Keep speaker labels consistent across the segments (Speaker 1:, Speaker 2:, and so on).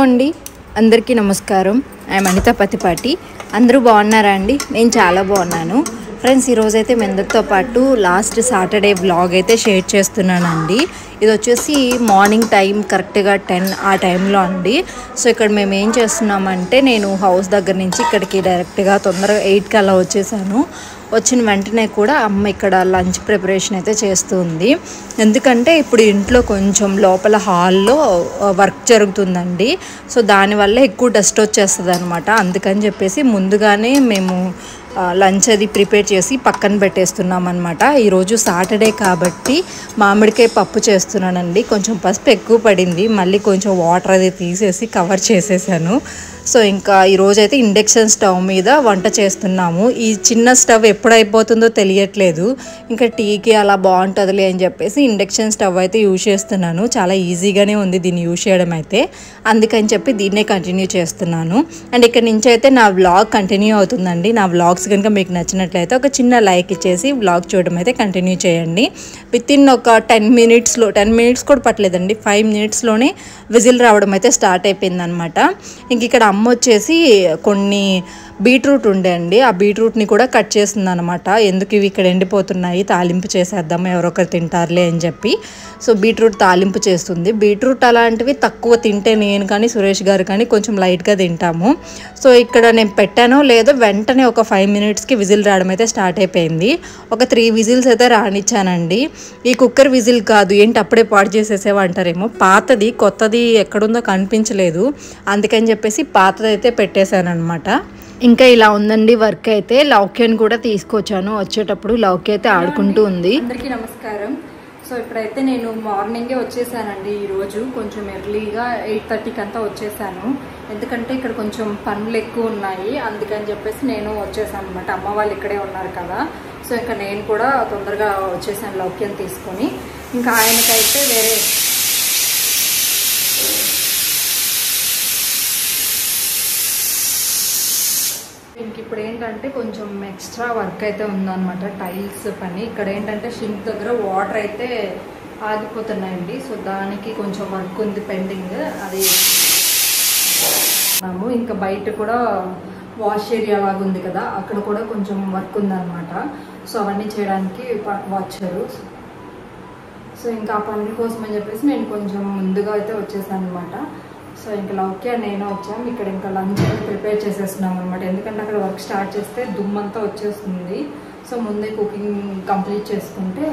Speaker 1: అండి అందరికీ నమస్కారం. ఐఎమ్ అనిత పతిపాటి అందరూ బాగున్నారా అండి? నేను చాలా బాగున్నాను. ఫ్రెండ్స్ ఈరోజు అయితే మీ పాటు లాస్ట్ సాటర్డే వ్లాగ్ అయితే షేర్ చేస్తున్నానండి. ఇది వచ్చేసి మార్నింగ్ టైం కరెక్ట్గా టెన్ ఆ టైంలో అండి. సో ఇక్కడ మేము ఏం చేస్తున్నామంటే నేను హౌస్ దగ్గర నుంచి ఇక్కడికి డైరెక్ట్గా తొందరగా ఎయిట్కి అలా వచ్చేసాను. వచ్చిన వెంటనే కూడా అమ్మ ఇక్కడ లంచ్ ప్రిపరేషన్ అయితే చేస్తుంది. ఎందుకంటే ఇప్పుడు ఇంట్లో కొంచెం లోపల హాల్లో వర్క్ జరుగుతుందండి. సో దానివల్ల ఎక్కువ డస్ట్ వచ్చేస్తుంది అనమాట అందుకని చెప్పేసి ముందుగానే మేము లంచ్ అది ప్రిపేర్ చేసి పక్కన పెట్టేస్తున్నాం అనమాట ఈరోజు సాటర్డే కాబట్టి మామిడికాయ పప్పు చేస్తున్నానండి. కొంచెం పసుపు ఎక్కువ పడింది. మళ్ళీ కొంచెం వాటర్ అది తీసేసి కవర్ చేసేసాను. సో ఇంకా ఈరోజైతే ఇండక్షన్ స్టవ్ మీద వంట చేస్తున్నాము. ఈ చిన్న స్టవ్ ఎప్పుడు అయిపోతుందో తెలియట్లేదు. ఇంకా టీకి అలా బాగుంటుందిలే అని చెప్పేసి ఇండక్షన్ స్టవ్ అయితే యూజ్ చేస్తున్నాను. చాలా ఈజీగానే ఉంది దీన్ని యూజ్ చేయడం అయితే. అందుకని చెప్పి దీన్నే కంటిన్యూ చేస్తున్నాను. అండ్ ఇక్కడ నుంచి అయితే నా వ్లాగ్ కంటిన్యూ అవుతుందండి. నా వ్లాగ్స్ కనుక మీకు నచ్చినట్లయితే ఒక చిన్న లైక్ ఇచ్చేసి వ్లాగ్ చూడడం అయితే కంటిన్యూ చేయండి. విత్ ఇన్ ఒక టెన్ మినిట్స్లో టెన్ మినిట్స్ కూడా పట్టలేదండి. ఫైవ్ మినిట్స్లోనే విజిల్ రావడం అయితే స్టార్ట్ అయిపోయింది అనమాట ఇంక ఇక్కడ అమ్మ వచ్చేసి కొన్ని బీట్రూట్ ఉండే అండి. ఆ బీట్రూట్ని కూడా కట్ చేస్తుంది అనమాట ఎందుకు ఇవి ఇక్కడ ఎండిపోతున్నాయి? తాలింపు చేసేద్దాం ఎవరొకరు తింటారులే అని చెప్పి. సో బీట్రూట్ తాలింపు చేస్తుంది. బీట్రూట్ అలాంటివి తక్కువ తింటే నేను కానీ సురేష్ గారు కానీ కొంచెం లైట్గా తింటాము. సో ఇక్కడ నేను పెట్టానో లేదో వెంటనే ఒక ఫైవ్ మినిట్స్కి విజిల్ రావడం అయితే స్టార్ట్ అయిపోయింది. ఒక త్రీ విజిల్స్ అయితే రానిచ్చానండి. ఈ కుక్కర్ విజిల్ కాదు. ఏంటి అప్పుడే పాడు చేసేసేవా అంటారేమో. పాతది కొత్తది ఎక్కడుందో కనిపించలేదు. అందుకని చెప్పేసి పాతది అయితే పెట్టేశాను అనమాట ఇంకా ఇలా ఉందండి వర్క్ అయితే. లౌక్యాన్ని కూడా తీసుకొచ్చాను. వచ్చేటప్పుడు లౌక్య అయితే ఆడుకుంటూ ఉంది.
Speaker 2: అందరికీ నమస్కారం. సో ఇప్పుడైతే నేను మార్నింగే వచ్చేసానండి ఈరోజు కొంచెం ఎర్లీగా ఎయిట్ థర్టీకి అంతా వచ్చేసాను. ఎందుకంటే ఇక్కడ కొంచెం పనులు ఎక్కువ ఉన్నాయి. అందుకని చెప్పేసి నేను వచ్చేసాను అనమాట అమ్మ వాళ్ళు ఇక్కడే ఉన్నారు కదా. సో ఇంకా నేను కూడా తొందరగా వచ్చేసాను లౌక్యం తీసుకొని. ఇంకా ఆయనకైతే వేరే ఇంక ఇప్పుడు ఏంటంటే కొంచెం ఎక్స్ట్రా వర్క్ అయితే ఉందన్నమాట. టైల్స్ పని. ఇక్కడ ఏంటంటే షింక్ దగ్గర వాటర్ అయితే ఆగిపోతున్నాయండి. సో దానికి కొంచెం వర్క్ ఉంది పెండింగ్. అది ఉన్నాము. ఇంకా బయట కూడా వాష్ ఏరియా లాగా ఉంది కదా. అక్కడ కూడా కొంచెం వర్క్ ఉందన్నమాట. సో అవన్నీ చేయడానికి వచ్చారు. సో ఇంకా ఆ పనుల కోసం అని చెప్పేసి నేను కొంచెం ముందుగా అయితే వచ్చేసాను అనమాట సో ఇంకా లౌక్య నేను వచ్చాము ఇక్కడ ఇంకా లంచ్ ప్రిపేర్ చేసేస్తున్నాం అనమాట ఎందుకంటే అక్కడ వర్క్ స్టార్ట్ చేస్తే దుమ్మంతా వచ్చేస్తుంది. సో ముందే కుకింగ్ కంప్లీట్ చేసుకుంటే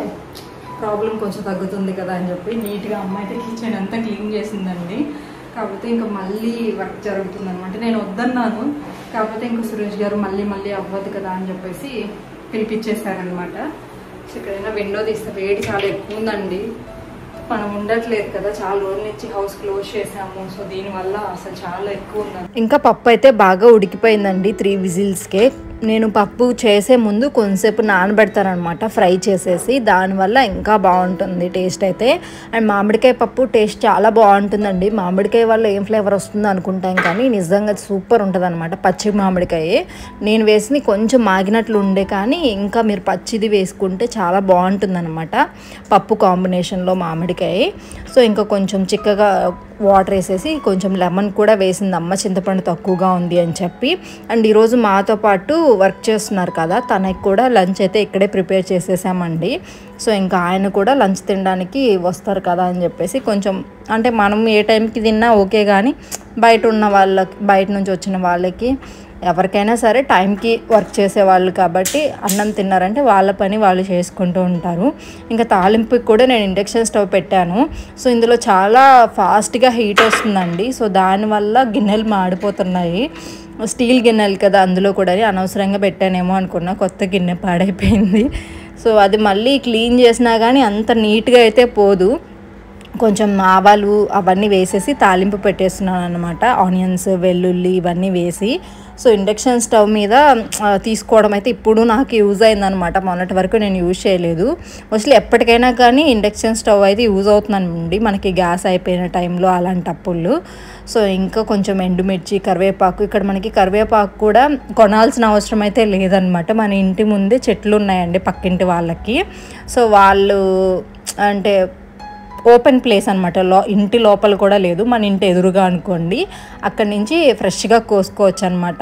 Speaker 2: ప్రాబ్లం కొంచెం తగ్గుతుంది కదా అని చెప్పి నీట్గా అమ్మాయి అయితే కిచెన్ అంతా క్లీన్ చేసిందండి. కాకపోతే ఇంకా మళ్ళీ వర్క్ జరుగుతుంది అనమాట నేను వద్దన్నాను. కాకపోతే ఇంకా సురేష్ గారు మళ్ళీ మళ్ళీ అవ్వదు కదా అని చెప్పేసి పిలిపించేశారనమాట సో ఇక్కడైనా విండో తీస్తే వేడి చాలా ఎక్కువ ఉందండి. మనం ఉండట్లేదు కదా చాలా రోజుల నుంచి హౌస్ క్లోజ్ చేసాము సో దీనివల్ల అసలు చాలా ఎక్కువ ఉందండి.
Speaker 1: ఇంకా పప్పు అయితే బాగా ఉడికిపోయిందండి త్రీ విజిల్స్కే. నేను పప్పు చేసే ముందు కొంతసేపు నానబెడతానమాట ఫ్రై చేసేసి. దానివల్ల ఇంకా బాగుంటుంది టేస్ట్ అయితే. అండ్ మామిడికాయ పప్పు టేస్ట్ చాలా బాగుంటుందండి. మామిడికాయ వల్ల ఏం ఫ్లేవర్ వస్తుందో అనుకుంటాం కానీ నిజంగా సూపర్ ఉంటుంది అనమాట పచ్చి మామిడికాయ. నేను వేసింది కొంచెం మాగినట్లు ఉండే కానీ ఇంకా మీరు పచ్చిది వేసుకుంటే చాలా బాగుంటుంది పప్పు కాంబినేషన్లో మామిడికాయ. సో ఇంకా కొంచెం చిక్కగా వాటర్ వేసేసి కొంచెం లెమన్ కూడా వేసింది. అమ్మ చింతపండు తక్కువగా ఉంది అని చెప్పి. అండ్ ఈరోజు మాతో పాటు వర్క్ చేస్తున్నారు కదా తనకి కూడా లంచ్ అయితే ఇక్కడే ప్రిపేర్ చేసేసామండి. సో ఇంకా ఆయన కూడా లంచ్ తినడానికి వస్తారు కదా అని చెప్పేసి కొంచెం అంటే మనం ఏ టైంకి తిన్నా ఓకే కానీ బయట ఉన్న వాళ్ళకి బయట నుంచి వచ్చిన వాళ్ళకి ఎవరికైనా సరే టైంకి వర్క్ చేసేవాళ్ళు కాబట్టి అన్నం తిన్నారంటే వాళ్ళ పని వాళ్ళు చేసుకుంటూ ఉంటారు. ఇంకా తాలింపుకి కూడా నేను ఇండక్షన్ స్టవ్ పెట్టాను. సో ఇందులో చాలా ఫాస్ట్గా హీట్ వస్తుందండి. సో దానివల్ల గిన్నెలు మాడిపోతున్నాయి. స్టీల్ గిన్నెలు కదా అందులో కూడా అనవసరంగా పెట్టానేమో అనుకున్నా. కొత్త గిన్నె పాడైపోయింది. సో అది మళ్ళీ క్లీన్ చేసినా కానీ అంత నీట్గా అయితే పోదు. కొంచెం ఆవాలు అవన్నీ వేసేసి తాలింపు పెట్టేస్తున్నాను అనమాట ఆనియన్స్ వెల్లుల్లి ఇవన్నీ వేసి. సో ఇండక్షన్ స్టవ్ మీద తీసుకోవడం అయితే ఇప్పుడు నాకు యూజ్ అయిందనమాట మొన్నటి వరకు నేను యూజ్ చేయలేదు. మోస్ట్లీ ఎప్పటికైనా కానీ ఇండక్షన్ స్టవ్ అయితే యూజ్ అవుతుందండి. మనకి గ్యాస్ అయిపోయిన టైంలో అలాంటప్పుడు. సో ఇంకా కొంచెం ఎండుమిర్చి కరివేపాకు. ఇక్కడ మనకి కరివేపాకు కూడా కొనాల్సిన అవసరం అయితే లేదనమాట మన ఇంటి ముందే చెట్లు ఉన్నాయండి పక్కింటి వాళ్ళకి. సో వాళ్ళు అంటే ఓపెన్ ప్లేస్ అనమాట లో ఇంటి లోపల కూడా లేదు. మన ఇంటి ఎదురుగా అనుకోండి. అక్కడి నుంచి ఫ్రెష్గా కోసుకోవచ్చు అనమాట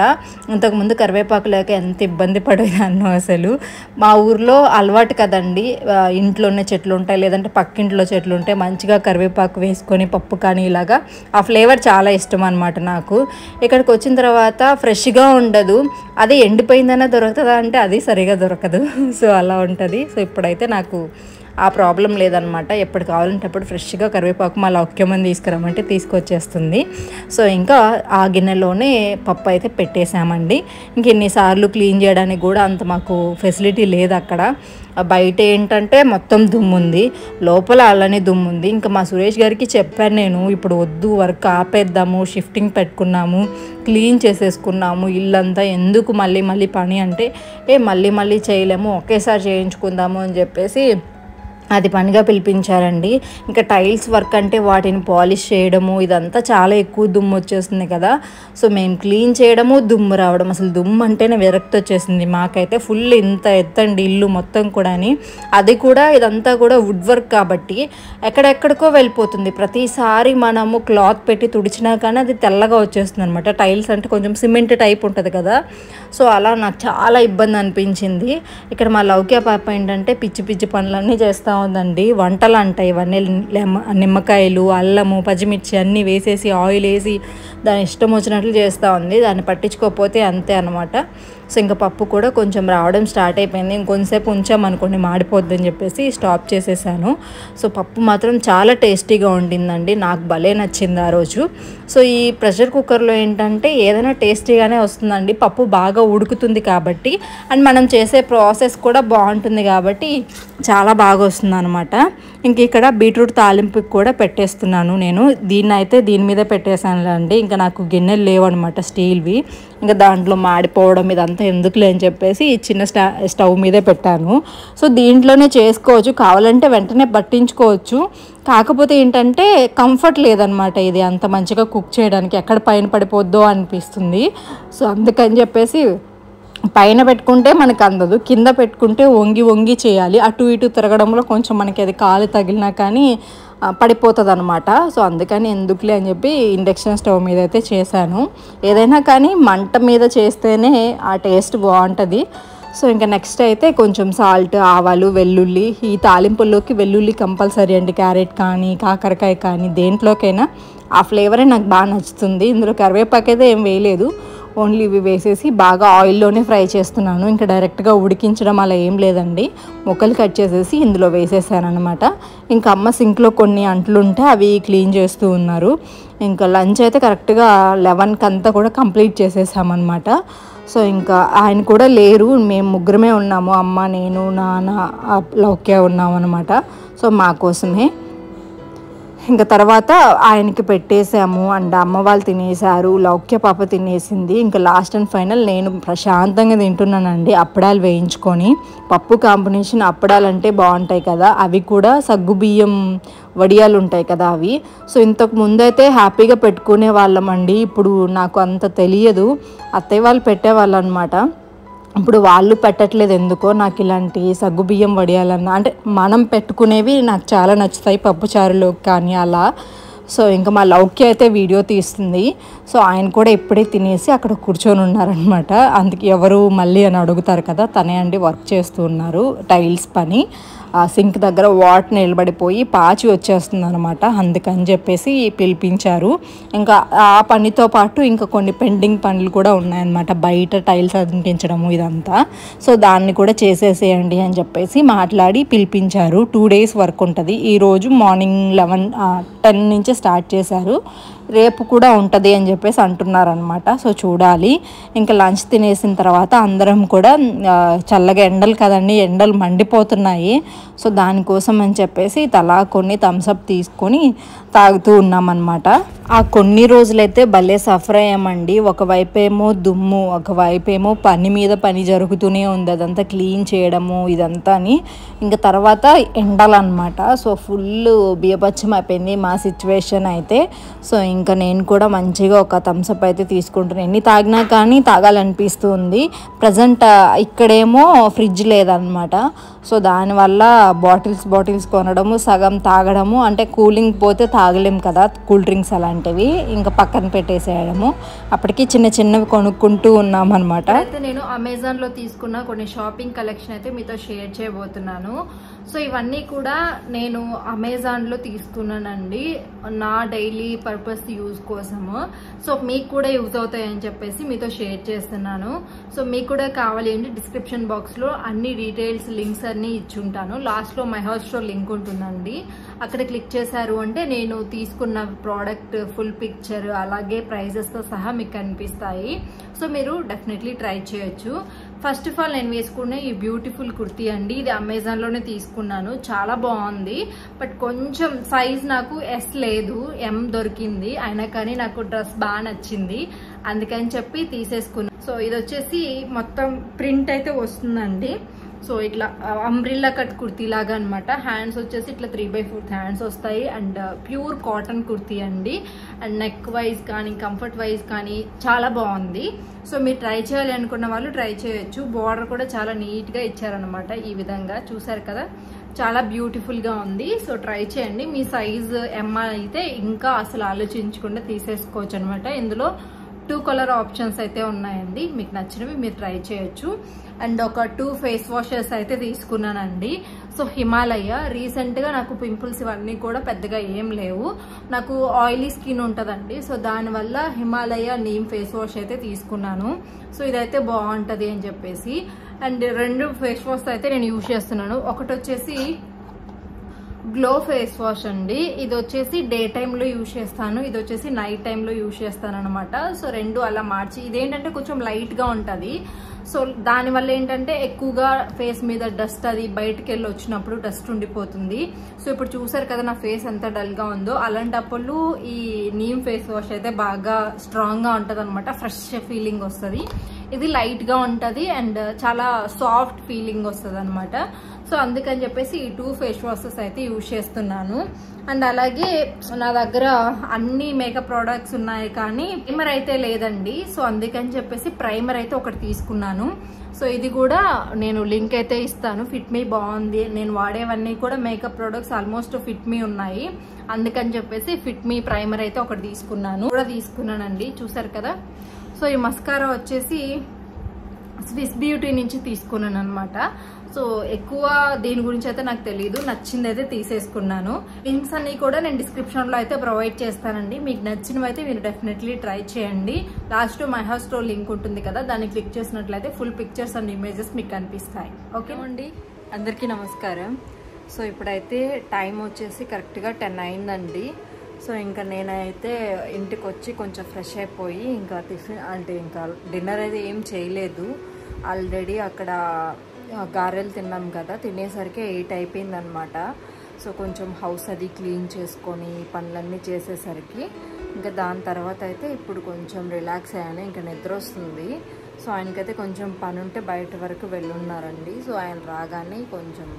Speaker 1: ఇంతకుముందు కరివేపాకు లేక ఎంత ఇబ్బంది పడేదాన్నో అసలు. మా ఊర్లో అలవాటు కదండి. ఇంట్లోనే చెట్లు ఉంటాయి. లేదంటే పక్కింట్లో చెట్లు ఉంటాయి మంచిగా కరివేపాకు వేసుకొని పప్పు కానీ ఇలాగా. ఆ ఫ్లేవర్ చాలా ఇష్టం అనమాట నాకు. ఇక్కడికి వచ్చిన తర్వాత ఫ్రెష్గా ఉండదు. అదే ఎండిపోయిందనే దొరుకుతుందా అంటే అది సరిగా దొరకదు. సో అలా ఉంటుంది. సో ఇప్పుడైతే నాకు ఆ ప్రాబ్లం లేదనమాట. ఎప్పుడు కావాలంటే అప్పుడు ఫ్రెష్గా కరివేపాకు మా లౌక్యమని తీసుకురమ్మంటే తీసుకొచ్చేస్తుంది. సో ఇంకా ఆ గిన్నెలోనే పప్పు అయితే పెట్టేశామండి. ఇంక ఎన్నిసార్లు క్లీన్ చేయడానికి కూడా అంత మాకు ఫెసిలిటీ లేదు అక్కడ. బయట ఏంటంటే మొత్తం దుమ్ము ఉంది. లోపల అలానే దుమ్ము ఉంది. ఇంకా మా సురేష్ గారికి చెప్పాను నేను ఇప్పుడు వద్దు వర్క్ ఆపేద్దాము షిఫ్టింగ్ పెట్టుకున్నాము క్లీన్ చేసేసుకున్నాము ఇల్లంతా ఎందుకు మళ్ళీ మళ్ళీ పని అంటే ఏ మళ్ళీ మళ్ళీ చేయలేము ఒకేసారి చేయించుకుందాము అని చెప్పేసి అది పనిగా పిలిపించారండి. ఇంకా టైల్స్ వర్క్ అంటే వాటిని పాలిష్ చేయడము ఇదంతా చాలా ఎక్కువ దుమ్ము వచ్చేస్తుంది కదా. సో మేము క్లీన్ చేయడము దుమ్ము రావడం. అసలు దుమ్ము అంటేనే విరక్తి వచ్చేసింది. మాకైతే ఫుల్ ఇంత ఎత్తండి ఇల్లు మొత్తం కూడాని. అది కూడా ఇదంతా కూడా వుడ్ వర్క్ కాబట్టి ఎక్కడెక్కడికో వెళ్ళిపోతుంది. ప్రతిసారి మనము క్లాత్ పెట్టి తుడిచినా కానీ అది తెల్లగా వచ్చేస్తుంది అనమాట టైల్స్ అంటే కొంచెం సిమెంట్ టైప్ ఉంటుంది కదా. సో అలా నాకు చాలా ఇబ్బంది అనిపించింది. ఇక్కడ మా లౌక్య పాప ఏంటంటే పిచ్చి పిచ్చి పనులన్నీ చేస్తాం ఉందండి వంటలు అంటాయి ఇవన్నీ లెమ నిమ్మకాయలు అల్లము పచ్చిమిర్చి అన్నీ వేసేసి ఆయిల్ వేసి దాని ఇష్టం వచ్చినట్లు చేస్తూ ఉంది. దాన్ని పట్టించుకోకపోతే అంతే అనమాట సో ఇంకా పప్పు కూడా కొంచెం రావడం స్టార్ట్ అయిపోయింది. ఇంకొంతసేపు ఉంచామనుకోండి మాడిపోద్దని చెప్పేసి స్టాప్ చేసేసాను. సో పప్పు మాత్రం చాలా టేస్టీగా ఉండిందండి. నాకు భలే నచ్చింది ఆ రోజు. సో ఈ ప్రెషర్ కుక్కర్లో ఏంటంటే ఏదైనా టేస్టీగానే వస్తుందండి. పప్పు బాగా ఉడుకుతుంది కాబట్టి అండ్ మనం చేసే ప్రాసెస్ కూడా బాగుంటుంది కాబట్టి చాలా బాగా వస్తుంది అనమాట ఇంక ఇక్కడ బీట్రూట్ తాలింపుకి కూడా పెట్టేస్తున్నాను నేను. దీన్ని అయితే దీని మీద పెట్టేశాను అండి. ఇంకా నాకు గిన్నెలు లేవన్నమాట స్టీల్వి. ఇంకా దాంట్లో మాడిపోవడం ఇదంతా ఎందుకులే అని చెప్పేసి ఈ చిన్న స్టా స్టవ్ మీదే పెట్టాను. సో దీంట్లోనే చేసుకోవచ్చు. కావాలంటే వెంటనే పట్టించుకోవచ్చు. కాకపోతే ఏంటంటే కంఫర్ట్ లేదనమాట ఇది. అంత మంచిగా కుక్ చేయడానికి ఎక్కడ పైన పడిపోద్దో అనిపిస్తుంది. సో అందుకని చెప్పేసి పైన పెట్టుకుంటే మనకు అందదు. కింద పెట్టుకుంటే వంగి వంగి చేయాలి. అటు ఇటు తిరగడంలో కొంచెం మనకి అది కాలు తగిలినా కానీ పడిపోతుంది అనమాట సో అందుకని ఎందుకులే అని చెప్పి ఇండక్షన్ స్టవ్ మీద అయితే చేశాను. ఏదైనా కానీ మంట మీద చేస్తేనే ఆ టేస్ట్ బాగుంటుంది. సో ఇంకా నెక్స్ట్ అయితే కొంచెం సాల్ట్ ఆవాలు వెల్లుల్లి ఈ తాలింపుల్లోకి వెల్లుల్లి కంపల్సరీ అండి. క్యారెట్ కానీ కాకరకాయ కానీ దేంట్లోకైనా. ఆ ఫ్లేవరే నాకు బాగా నచ్చుతుంది. ఇందులో కరివేపాకు అయితే ఏం వేయలేదు. ఓన్లీ ఇవి వేసేసి బాగా ఆయిల్లోనే ఫ్రై చేస్తున్నాను. ఇంకా డైరెక్ట్గా ఉడికించడం అలా ఏం లేదండి. ముక్కలు కట్ చేసేసి ఇందులో వేసేసాను అనమాట ఇంకా అమ్మ సింక్లో కొన్ని అంట్లు ఉంటే అవి క్లీన్ చేస్తూ ఉన్నారు. ఇంకా లంచ్ అయితే కరెక్ట్గా లెవెన్కి అంతా కూడా కంప్లీట్ చేసేసామన్నమాట. సో ఇంకా ఆయన కూడా లేరు. మేము ముగ్గురమే ఉన్నాము. అమ్మ నేను నాన్న ఆ లౌక్య ఉన్నాము అనమాట సో మా కోసమే. ఇంకా తర్వాత ఆయనకి పెట్టేసాము అండ్ అమ్మ వాళ్ళు తినేసారు లౌక్య పాప తినేసింది. ఇంకా లాస్ట్ అండ్ ఫైనల్ నేను ప్రశాంతంగా తింటున్నానండి. అప్పడాలు వేయించుకొని. పప్పు కాంబినేషన్ అప్పడాలు అంటే బాగుంటాయి కదా. అవి కూడా సగ్గు బియ్యం వడియాలు ఉంటాయి కదా అవి. సో ఇంతకు ముందైతే హ్యాపీగా పెట్టుకునే వాళ్ళమండి. ఇప్పుడు నాకు అంత తెలియదు. అత్తయ్య వాళ్ళు పెట్టేవాళ్ళు అనమాట ఇప్పుడు వాళ్ళు పెట్టట్లేదు ఎందుకో నాకు ఇలాంటి సగ్గుబియ్యం వడియాలన్నా. అంటే మనం పెట్టుకునేవి నాకు చాలా నచ్చుతాయి పప్పుచారులో కానీ అలా. సో ఇంకా మా లౌక్య అయితే వీడియో తీస్తుంది. సో ఆయన కూడా ఇప్పుడే తినేసి అక్కడ కూర్చొని ఉన్నారనమాట అందుకే ఎవరు మళ్ళీ అని అడుగుతారు కదా తనే అండి వర్క్ చేస్తూ ఉన్నారు టైల్స్ పని. ఆ సింక్ దగ్గర వాటర్ నిలబడిపోయి పాచి వచ్చేస్తుంది అనమాట అందుకని చెప్పేసి పిలిపించారు. ఇంకా ఆ పనితో పాటు ఇంకా కొన్ని పెండింగ్ పనులు కూడా ఉన్నాయన్నమాట. బయట టైల్స్ అంటించడము ఇదంతా. సో దాన్ని కూడా చేసేసేయండి అని చెప్పేసి మాట్లాడి పిలిపించారు. టూ డేస్ వర్క్ ఉంటుంది. ఈరోజు మార్నింగ్ లెవెన్ టెన్ నుంచి స్టార్ట్ చేశారు. రేపు కూడా ఉంటుంది అని చెప్పేసి అంటున్నారనమాట సో చూడాలి. ఇంకా లంచ్ తినేసిన తర్వాత అందరం కూడా చల్లగా ఎండలు కదండి ఎండలు మండిపోతున్నాయి. సో దానికోసం అని చెప్పేసి తలా కొన్ని థమ్స్అప్ తీసుకొని
Speaker 3: తాగుతూ ఉన్నామన్నమాట. ఆ కొన్ని రోజులైతే భలే సఫర్ అయ్యామండి. ఒకవైపు ఏమో దుమ్ము ఒకవైపు ఏమో పని మీద పని జరుగుతూనే ఉంది. అదంతా క్లీన్ చేయడము ఇదంతా అని. ఇంకా తర్వాత ఎండాలన్నమాట. సో ఫుల్ బియపచ్చం అయిపోయింది మా సిచ్యువేషన్ అయితే. సో ఇంకా నేను కూడా మంచిగా ఒక థమ్స్అప్ అయితే తీసుకుంటున్నాను ఎన్ని తాగినా కానీ తాగాలనిపిస్తుంది. ప్రజెంట్ ఇక్కడేమో ఫ్రిడ్జ్ లేదనమాట సో దానివల్ల బాటిల్స్ బాటిల్స్ కొనడము సగం తాగడము అంటే కూలింగ్ పోతే తాగలేం కదా కూల్ డ్రింక్స్ అలాంటివి. ఇంకా పక్కన పెట్టేసేయడము. అప్పటికి చిన్న చిన్నవి కొనుక్కుంటూ ఉన్నామన్నమాట.
Speaker 1: అయితే నేను అమెజాన్లో తీసుకున్న కొన్ని షాపింగ్ కలెక్షన్ అయితే మీతో షేర్ చేయబోతున్నాను. సో ఇవన్నీ కూడా నేను అమెజాన్లో తీసుకున్నానండి. నా డైలీ పర్పస్ యూజ్ కోసము. సో మీకు కూడా యూజ్ అవుతాయని చెప్పేసి మీతో షేర్ చేస్తున్నాను. సో మీకు కూడా కావాలి అంటే డిస్క్రిప్షన్ బాక్స్లో అన్ని డీటెయిల్స్ లింక్స్ అన్నీ ఇచ్చుంటాను. లాస్ట్లో మై హౌస్ స్టోర్ లింక్ ఉంటుందండి. అక్కడ క్లిక్ చేశారు అంటే నేను తీసుకున్న ప్రోడక్ట్ ఫుల్ పిక్చర్ అలాగే ప్రైజెస్తో సహా మీకు కనిపిస్తాయి. సో మీరు డెఫినెట్లీ ట్రై చేయొచ్చు. ఫస్ట్ ఆఫ్ ఆల్ నేను వేసుకున్న ఈ బ్యూటిఫుల్ కుర్తీ అండి. ఇది అమెజాన్లోనే తీసుకున్నాను. చాలా బాగుంది. బట్ కొంచెం సైజ్ నాకు ఎస్ లేదు ఎం దొరికింది. అయినా కానీ నాకు డ్రెస్ బాగా నచ్చింది. అందుకని చెప్పి తీసేసుకున్నాను సో ఇది వచ్చేసి మొత్తం ప్రింట్ అయితే వస్తుందండి. సో ఇట్లా అంబ్రిల్లా కట్ కుర్తీ లాగా అనమాట హ్యాండ్స్ వచ్చేసి ఇట్లా త్రీ బై ఫోర్త్ హ్యాండ్స్ వస్తాయి. అండ్ ప్యూర్ కాటన్ కుర్తీ అండి. అండ్ నెక్ వైజ్ కానీ కంఫర్ట్ వైజ్ కానీ చాలా బాగుంది. సో మీరు ట్రై చేయాలి అనుకున్న వాళ్ళు ట్రై చేయొచ్చు. బార్డర్ కూడా చాలా నీట్గా ఇచ్చారనమాట ఈ విధంగా. చూసారు కదా? చాలా బ్యూటిఫుల్గా ఉంది. సో ట్రై చేయండి. మీ సైజ్ ఎంఆర్ అయితే ఇంకా అసలు ఆలోచించకుండా తీసేసుకోవచ్చు అనమాట ఇందులో టూ కలర్ ఆప్షన్స్ అయితే ఉన్నాయండి. మీకు నచ్చినవి మీరు ట్రై చేయొచ్చు. అండ్ ఒక టూ ఫేస్ వాషెస్ అయితే తీసుకున్నానండి. సో హిమాలయ రీసెంట్గా నాకు పింపుల్స్ ఇవన్నీ కూడా పెద్దగా ఏం లేవు. నాకు ఆయిలీ స్కిన్ ఉంటుందండి. సో దానివల్ల హిమాలయ నీమ్ ఫేస్ వాష్ అయితే తీసుకున్నాను. సో ఇదైతే బాగుంటుంది అని చెప్పేసి. అండ్ రెండు ఫేస్ వాష్ అయితే నేను యూజ్ చేస్తున్నాను. ఒకటి వచ్చేసి గ్లో ఫేస్ వాష్ అండి. ఇది వచ్చేసి డే టైంలో యూజ్ చేస్తాను. ఇది వచ్చేసి నైట్ టైంలో యూజ్ చేస్తాను అనమాట సో రెండు అలా మార్చి ఇదేంటంటే కొంచెం లైట్గా ఉంటుంది. సో దానివల్ల ఏంటంటే ఎక్కువగా ఫేస్ మీద డస్ట్ అది బయటకు వెళ్ళి వచ్చినప్పుడు డస్ట్ ఉండిపోతుంది. సో ఇప్పుడు చూసారు కదా నా ఫేస్ ఎంత డల్గా ఉందో. అలాంటప్పుడు ఈ నీమ్ ఫేస్ వాష్ అయితే బాగా స్ట్రాంగ్గా ఉంటుంది అనమాట ఫ్రెష్ ఫీలింగ్ వస్తుంది. ఇది లైట్గా ఉంటుంది అండ్ చాలా సాఫ్ట్ ఫీలింగ్ వస్తుంది అనమాట సో అందుకని చెప్పేసి ఈ టూ ఫేస్ వాషెస్ అయితే యూజ్ చేస్తున్నాను. అండ్ అలాగే నా దగ్గర అన్ని మేకప్ ప్రోడక్ట్స్ ఉన్నాయి కానీ ప్రైమర్ అయితే లేదండి. సో అందుకని చెప్పేసి ప్రైమర్ అయితే ఒకటి తీసుకున్నాను. సో ఇది కూడా నేను లింక్ అయితే ఇస్తాను. ఫిట్ మీ బాగుంది. నేను వాడేవన్నీ కూడా makeup products almost fit me ఉన్నాయి. అందుకని చెప్పేసి ఫిట్ మీ ప్రైమర్ అయితే ఒకటి తీసుకున్నాను. కూడా తీసుకున్నానండి. చూసారు కదా? సో ఈ మస్కారా వచ్చేసి స్విస్ బ్యూటీ నుంచి తీసుకున్నాను అనమాట సో ఎక్కువ దీని గురించి అయితే నాకు తెలియదు నచ్చింది అయితే తీసేసుకున్నాను. లింక్స్ అన్ని కూడా నేను డిస్క్రిప్షన్లో అయితే ప్రొవైడ్ చేస్తానండి. మీకు నచ్చినవి అయితే మీరు డెఫినెట్లీ ట్రై చేయండి. Last my house store link ఉంటుంది కదా దాన్ని క్లిక్ చేసినట్లయితే ఫుల్ పిక్చర్స్ అండ్ ఇమేజెస్ మీకు కనిపిస్తాయి. ఓకే అండి. అందరికీ నమస్కారం. సో ఇప్పుడైతే టైం వచ్చేసి కరెక్ట్గా టెన్ అయిందండి. సో ఇంకా నేనైతే ఇంటికి వచ్చి కొంచెం ఫ్రెష్ అయిపోయి ఇంకా టిఫిన్ అంటే ఇంకా డిన్నర్ అయితే ఏం చేయలేదు. ఆల్రెడీ అక్కడ గారెలు తిన్నాం కదా తినేసరికి ఎయిట్ అయిపోయిందనమాట సో కొంచెం హౌస్ అది క్లీన్ చేసుకొని పనులన్నీ చేసేసరికి ఇంకా దాని తర్వాత అయితే ఇప్పుడు కొంచెం రిలాక్స్ అయ్యాను ఇంకా నిద్ర వస్తుంది. సో ఆయనకైతే కొంచెం పని ఉంటే బయట వరకు వెళ్ళున్నారండి. సో ఆయన రాగానే కొంచెం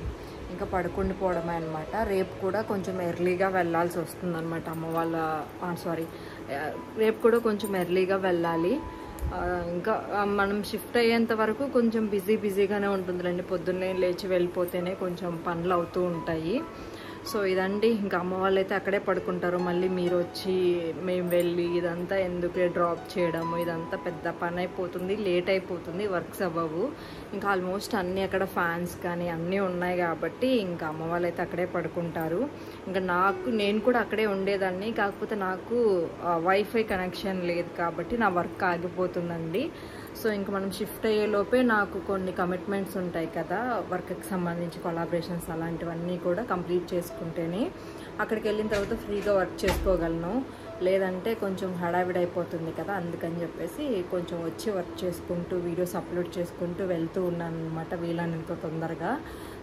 Speaker 1: ఇంకా పడుకుండిపోవడమే అనమాట రేపు కూడా కొంచెం ఎర్లీగా వెళ్ళాల్సి వస్తుంది అనమాట అమ్మ వాళ్ళ సారీ రేపు కూడా కొంచెం ఎర్లీగా వెళ్ళాలి. ఇంకా మనం షిఫ్ట్ అయ్యేంత వరకు కొంచెం బిజీ బిజీగానే ఉంటుందిలేండి. పొద్దున్నే లేచి వెళ్ళిపోతేనే కొంచెం పనులు అవుతూ ఉంటాయి. సో ఇదండి ఇంకా అమ్మ వాళ్ళు అయితే అక్కడే పడుకుంటారు. మళ్ళీ మీరు వచ్చి మేము వెళ్ళి ఇదంతా ఎందుకే డ్రాప్ చేయడము ఇదంతా పెద్ద పని అయిపోతుంది లేట్ అయిపోతుంది వర్క్స్ అవ్వవు. ఇంకా ఆల్మోస్ట్ అన్నీ అక్కడ ఫ్యాన్స్ కానీ అన్నీ ఉన్నాయి కాబట్టి ఇంకా అమ్మ వాళ్ళు అయితే అక్కడే పడుకుంటారు. ఇంకా నాకు నేను కూడా అక్కడే ఉండేదాన్ని కాకపోతే నాకు వైఫై కనెక్షన్ లేదు కాబట్టి నా వర్క్ ఆగిపోతుందండి. సో ఇంక మనం షిఫ్ట్ అయ్యే లోపే నాకు కొన్ని కమిట్మెంట్స్ ఉంటాయి కదా వర్క్కి సంబంధించి కొలాబరేషన్స్ అలాంటివన్నీ కూడా కంప్లీట్ చేసుకుంటేనే అక్కడికి వెళ్ళిన తర్వాత ఫ్రీగా వర్క్ చేసుకోగలను. లేదంటే కొంచెం హడావిడి అయిపోతుంది కదా అందుకని చెప్పేసి కొంచెం వచ్చి వర్క్ చేసుకుంటూ వీడియోస్ అప్లోడ్ చేసుకుంటూ వెళ్తూ ఉన్నాను అనమాట వీలైనంత తొందరగా.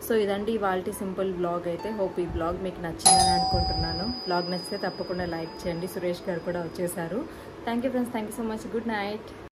Speaker 1: సో ఇదండి ఇవాళ సింపుల్ బ్లాగ్ అయితే. హోప్ ఈ బ్లాగ్ మీకు నచ్చిందని అనుకుంటున్నాను. బ్లాగ్ నచ్చితే తప్పకుండా లైక్ చేయండి. సురేష్ గారు కూడా వచ్చేసారు. Thank you friends thank you so much good night